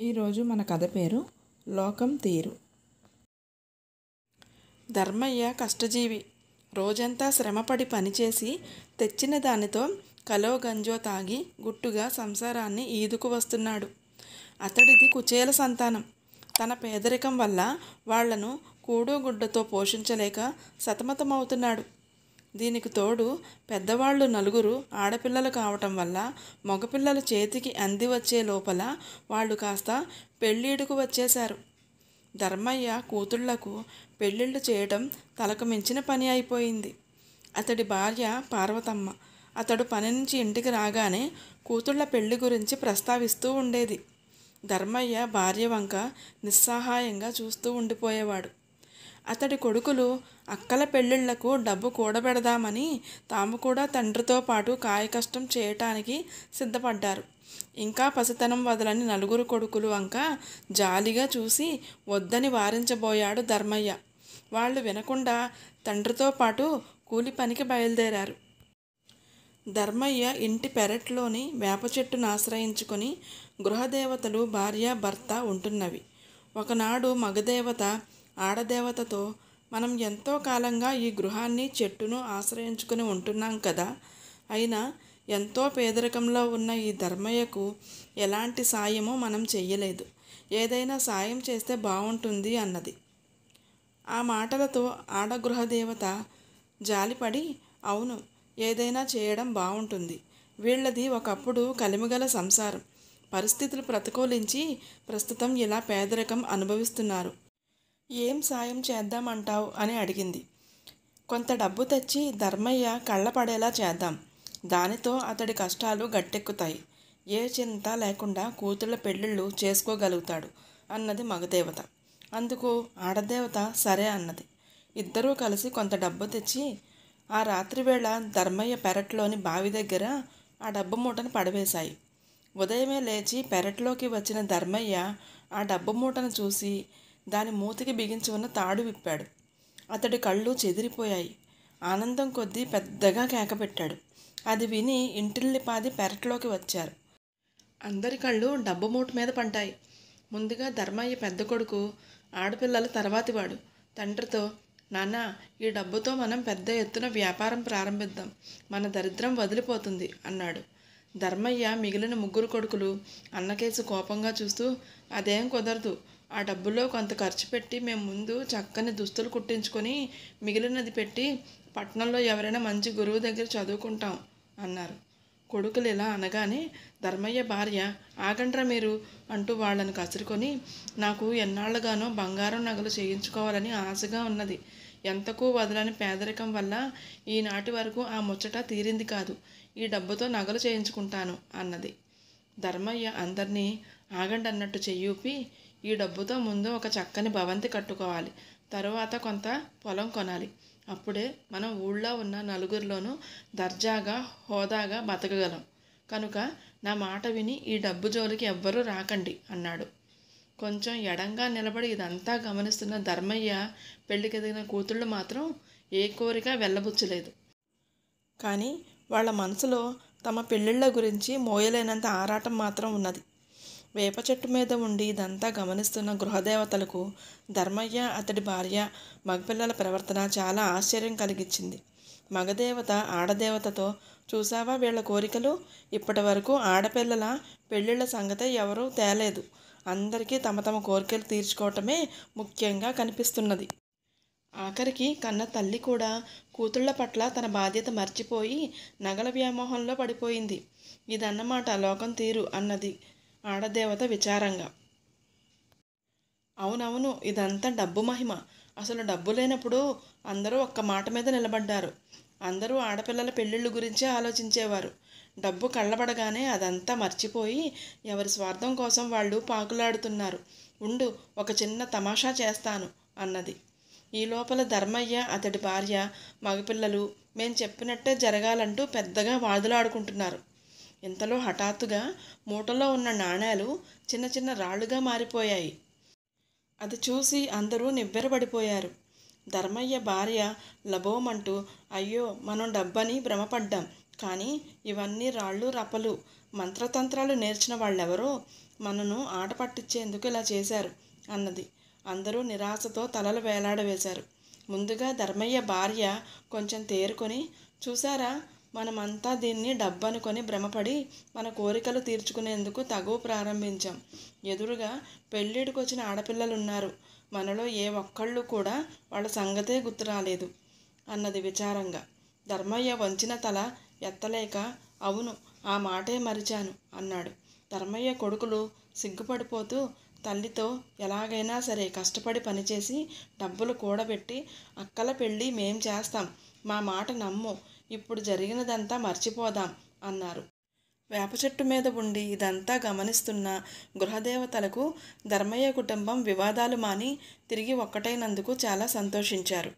ఈరోజు మన కథ పేరు లోకం తీరు. ధర్మయ్య కష్టజీవి. రోజంతా శ్రమపడి పనిచేసి తెచ్చిన దానితో కలో గంజో తాగి గుట్టుగా సంసారాన్ని ఈదుకు వస్తున్నాడు. అతడిది కుచేల సంతానం. తన పేదరికం వల్ల వాళ్ళను కూడు గుడ్డతో పోషించలేక సతమతమవుతున్నాడు. దీనికి తోడు పెద్దవాళ్ళు నలుగురు ఆడపిల్లలు కావటం వల్ల మగపిల్లలు చేతికి అంది వచ్చే లోపల వాళ్ళు కాస్త పెళ్ళీడుకు వచ్చేశారు. ధర్మయ్య కూతుళ్ళకు పెళ్ళిళ్ళు చేయటం తలకు మించిన పని అయిపోయింది. అతడి భార్య పార్వతమ్మ. అతడు పని నుంచి ఇంటికి రాగానే కూతుళ్ళ పెళ్ళి గురించి ప్రస్తావిస్తూ ఉండేది. ధర్మయ్య భార్య వంక నిస్సహాయంగా చూస్తూ ఉండిపోయేవాడు. అతడి కొడుకులు అక్కల పెళ్ళిళ్ళకు డబ్బు కూడబెడదామని తాము కూడా తండ్రితో పాటు కాయకష్టం చేయటానికి సిద్ధపడ్డారు. ఇంకా పసితనం వదలని నలుగురు కొడుకులు వంక జాలిగా చూసి వద్దని వారించబోయాడు ధర్మయ్య. వాళ్ళు వినకుండా తండ్రితో పాటు కూలి పనికి బయలుదేరారు. ధర్మయ్య ఇంటి పెరట్లోని వేప చెట్టును ఆశ్రయించుకొని గృహదేవతలు భార్య భర్త ఉంటున్నవి. ఒకనాడు మగదేవత ఆడదేవతతో మనం ఎంతో కాలంగా ఈ గృహాన్ని చెట్టును ఆశ్రయించుకుని ఉంటున్నాం కదా. అయినా ఎంతో పేదరికంలో ఉన్న ఈ ధర్మయ్యకు ఎలాంటి సాయము మనం చెయ్యలేదు. ఏదైనా సాయం చేస్తే బాగుంటుంది అన్నది. ఆ మాటలతో ఆడగృహదేవత జాలిపడి అవును ఏదైనా చేయడం బాగుంటుంది వీళ్ళది ఒకప్పుడు కలిమిగల సంసారం. పరిస్థితులు ప్రతికూలించి ప్రస్తుతం ఇలా పేదరికం అనుభవిస్తున్నారు. ఏం సాయం చేద్దామంటావు? అని అడిగింది. కొంత డబ్బు తెచ్చి ధర్మయ్య కళ్ళపడేలా చేద్దాం. దానితో అతడి కష్టాలు గట్టెక్కుతాయి. ఏ చింత లేకుండా కూతుళ్ళ పెళ్ళిళ్ళు చేసుకోగలుగుతాడు అన్నది మగదేవత. అందుకు ఆడదేవత సరే అన్నది. ఇద్దరూ కలిసి కొంత డబ్బు తెచ్చి ఆ రాత్రివేళ ధర్మయ్య పెరట్లోని బావి దగ్గర ఆ డబ్బు మూటను పడవేశాయి. ఉదయమే లేచి పెరట్లోకి వచ్చిన ధర్మయ్య ఆ డబ్బు మూటను చూసి దాని మూతికి బిగించి ఉన్న తాడు విప్పాడు. అతడి కళ్ళు చెదిరిపోయాయి. ఆనందం కొద్దీ పెద్దగా కేకపెట్టాడు అది విని ఇంటిల్లిపాది పెరట్లోకి వచ్చారు. అందరి కళ్ళు డబ్బు మూట మీద పంటాయి. ముందుగా ధర్మయ్య పెద్ద కొడుకు ఆడపిల్లల తర్వాతివాడు. తండ్రితో నాన్న ఈ డబ్బుతో మనం పెద్ద ఎత్తున వ్యాపారం ప్రారంభిద్దాం. మన దరిద్రం వదిలిపోతుంది అన్నాడు. ధర్మయ్య మిగిలిన ముగ్గురు కొడుకులు అన్నకేసి కోపంగా చూస్తూ అదేం కుదరదు. ఆ డబ్బులో కొంత ఖర్చు పెట్టి మేము ముందు చక్కని దుస్తులు కుట్టించుకొని మిగిలినది పెట్టి పట్టణంలో ఎవరైనా మంచి గురువు దగ్గర చదువుకుంటాం అన్నారు. కొడుకులు ఇలా అనగానే ధర్మయ్య భార్య ఆగండ్రా మీరు అంటూ వాళ్ళని కసురుకొని నాకు ఎన్నాళ్ళుగానో బంగారం నగలు చేయించుకోవాలని ఆశగా ఉన్నది. ఎంతకు వదలని పేదరికం వల్ల ఈనాటి వరకు ఆ ముచ్చట తీరింది కాదు. ఈ డబ్బుతో నగలు చేయించుకుంటాను అన్నది. ధర్మయ్య అందరినీ ఆగండి అన్నట్టు చెయ్యూపి ఈ డబ్బుతో ముందు ఒక చక్కని భవంతి కట్టుకోవాలి. తరువాత కొంత పొలం కొనాలి. అప్పుడే మనం ఊళ్ళో ఉన్న నలుగురిలోనూ దర్జాగా హోదాగా బతకగలం. కనుక నా మాట విని ఈ డబ్బు జోలికి ఎవ్వరూ రాకండి అన్నాడు. కొంచెం ఎడంగా నిలబడి ఇదంతా గమనిస్తున్న ధర్మయ్య పెళ్ళికెదిగిన కూతుళ్ళు మాత్రం ఏ కోరిక వెళ్ళబుచ్చలేదు. కానీ వాళ్ళ మనసులో తమ పెళ్ళిళ్ళ గురించి మోయలేనంత ఆరాటం మాత్రం ఉన్నది. వేప చెట్టు మీద ఉండి ఇదంతా గమనిస్తున్న గృహదేవతలకు ధర్మయ్య అతడి భార్య మగపిల్లల ప్రవర్తన చాలా ఆశ్చర్యం కలిగించింది. మగదేవత ఆడదేవతతో చూసావా వీళ్ళ కోరికలు? ఇప్పటి వరకు ఆడపిల్లల పెళ్ళిళ్ళ సంగతే ఎవరూ తేలేదు. అందరికీ తమ తమ కోరికలు తీర్చుకోవటమే ముఖ్యంగా కనిపిస్తున్నది. ఆఖరికి కన్న తల్లి కూడా కూతుళ్ళ పట్ల తన బాధ్యత మర్చిపోయి నగల వ్యామోహంలో పడిపోయింది. ఇదన్నమాట లోకం తీరు అన్నది ఆడదేవత విచారంగా. అవునవును ఇదంతా డబ్బు మహిమ. అసలు డబ్బు లేనప్పుడు అందరూ ఒక్క మాట మీద నిలబడ్డారు. అందరూ ఆడపిల్లల పెళ్ళిళ్ళ గురించే ఆలోచించేవారు. డబ్బు కళ్ళబడగానే అదంతా మర్చిపోయి ఎవరి స్వార్థం కోసం వాళ్ళు పాకులాడుతున్నారు. ఉండు ఒక చిన్న తమాషా చేస్తాను అన్నది. ఈ లోపల ధర్మయ్య అతడి భార్య మగపిల్లలు మేం చెప్పినట్టే జరగాలంటూ పెద్దగా వాదులాడుకుంటున్నారు. ఇంతలో హఠాత్తుగా మూటలో ఉన్న నాణేలు చిన్న చిన్న రాళ్ళుగా మారిపోయాయి. అది చూసి అందరూ నివ్వెరపడిపోయారు. ధర్మయ్య భార్య లబోమంటూ అయ్యో మనం డబ్బని భ్రమపడ్డాం. కానీ ఇవన్నీ రాళ్ళు రపలు మంత్రతంత్రాలు నేర్చిన వాళ్ళెవరో మనను ఆట పట్టించేందుకు ఇలా చేశారు అన్నది. అందరూ నిరాశతో తలలు వేలాడవేశారు. ముందుగా ధర్మయ్య భార్య కొంచెం తేరుకొని చూసారా మనమంతా దీన్ని డబ్బనుకొని భ్రమపడి మన కోరికలు తీర్చుకునేందుకు తగువ ప్రారంభించాం. ఎదురుగా పెళ్ళిడికి వచ్చిన ఆడపిల్లలున్నారు. మనలో ఏ ఒక్కళ్ళు కూడా వాళ్ళ సంగతే గుర్తు రాలేదు అన్నది విచారంగా. ధర్మయ్య వంచిన తల ఎత్తలేక అవును ఆ మాటే మరిచాను అన్నాడు. ధర్మయ్య కొడుకులు సిగ్గుపడిపోతూ తల్లితో ఎలాగైనా సరే కష్టపడి పనిచేసి డబ్బులు కూడబెట్టి అక్కల పెళ్ళి మేం చేస్తాం. మా మాట నమ్ము ఇప్పుడు జరిగినదంతా మర్చిపోదాం అన్నారు. వేప చెట్టు మీద ఉండి ఇదంతా గమనిస్తున్న గృహదేవతలకు ధర్మయ్య కుటుంబం వివాదాలు మాని తిరిగి ఒక్కటైనందుకు చాలా సంతోషించారు.